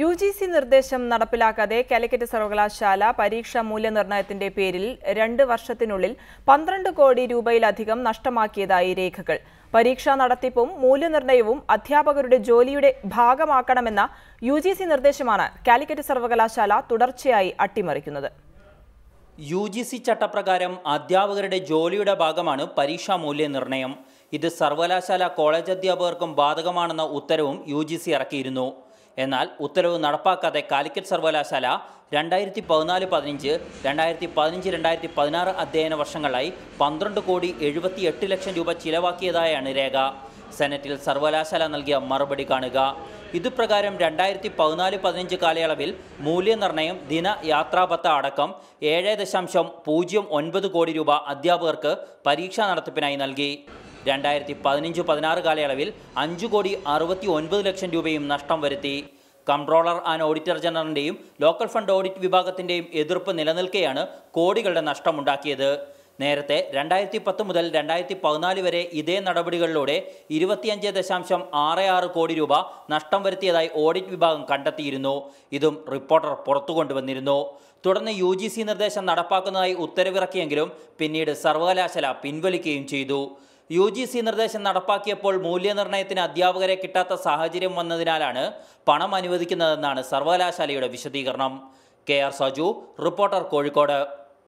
U G C നിർദ്ദേശം നടപ്പിലാക്കാതെ കാലിക്കറ്റ് സർവകലാശാല പരീക്ഷാ മൂല്യനിർണയത്തിന്റെ പേരിൽ രണ്ട് വർഷത്തിനുള്ളിൽ പന്ത്രണ്ട് കോടി രൂപയിലധികം നഷ്ടമാക്കിയതായി രേഖകൾ. പരീക്ഷാ നടത്തിപ്പും മൂല്യനിർണയവും അധ്യാപകരുടെ ജോലിയുടെ ഭാഗമാക്കണമെന്ന യു ജി സി നിർദ്ദേശമാണ് കാലിക്കറ്റ് സർവകലാശാല തുടർച്ചയായി അട്ടിമറിക്കുന്നത്. യു ജി സി ചട്ടപ്രകാരം അധ്യാപകരുടെ ജോലിയുടെ ഭാഗമാണ് പരീക്ഷാ മൂല്യനിർണയം. ഇത് സർവകലാശാല കോളേജ് അധ്യാപകർക്കും ബാധകമാണെന്ന ഉത്തരവും യു ഇറക്കിയിരുന്നു. എന്നാൽ ഉത്തരവ് നടപ്പാക്കാതെ കാലിക്കറ്റ് സർവകലാശാല രണ്ടായിരത്തി പതിനാല് പതിനഞ്ച് രണ്ടായിരത്തി പതിനഞ്ച് രണ്ടായിരത്തി പതിനാറ് അധ്യയന വർഷങ്ങളായി പന്ത്രണ്ട് കോടി എഴുപത്തി എട്ട് ലക്ഷം രൂപ ചിലവാക്കിയതായാണ് രേഖ. സെനറ്റിൽ സർവകലാശാല നൽകിയ മറുപടി കാണുക. ഇതുപ്രകാരം രണ്ടായിരത്തി പതിനാല് പതിനഞ്ച് കാലയളവിൽ മൂല്യനിർണയം ദിന യാത്രാപത്ത അടക്കം ഏഴ് ദശാംശം പൂജ്യം ഒൻപത് കോടി രൂപ അധ്യാപകർക്ക് പരീക്ഷാ നടത്തിപ്പിനായി നൽകി. രണ്ടായിരത്തി പതിനഞ്ച് പതിനാറ് കാലയളവിൽ അഞ്ച് കോടി അറുപത്തി ഒൻപത് ലക്ഷം രൂപയും നഷ്ടം വരുത്തി. കൺട്രോളർ ആൻഡ് ഓഡിറ്റർ ജനറലിന്റെയും ലോക്കൽ ഫണ്ട് ഓഡിറ്റ് വിഭാഗത്തിന്റെയും എതിർപ്പ് നിലനിൽക്കെയാണ് കോടികളുടെ നഷ്ടമുണ്ടാക്കിയത്. നേരത്തെ രണ്ടായിരത്തി പത്ത് മുതൽ രണ്ടായിരത്തി പതിനാല് വരെ ഇതേ നടപടികളിലൂടെ ഇരുപത്തിയഞ്ച് ദശാംശം ആറ് ആറ് കോടി രൂപ നഷ്ടം വരുത്തിയതായി ഓഡിറ്റ് വിഭാഗം കണ്ടെത്തിയിരുന്നു. ഇതും റിപ്പോർട്ടർ പുറത്തു കൊണ്ടുവന്നിരുന്നു തുടർന്ന് യു ജി സി നിർദ്ദേശം നടപ്പാക്കുന്നതായി ഉത്തരവിറക്കിയെങ്കിലും പിന്നീട് സർവകലാശാല പിൻവലിക്കുകയും ചെയ്തു. യു ജി സി നിർദ്ദേശം നടപ്പാക്കിയപ്പോൾ മൂല്യനിർണയത്തിന് അധ്യാപകരെ കിട്ടാത്ത സാഹചര്യം വന്നതിനാലാണ് പണം അനുവദിക്കുന്നതെന്നാണ് സർവകലാശാലയുടെ വിശദീകരണം. K R Saju reporter Kozhikode.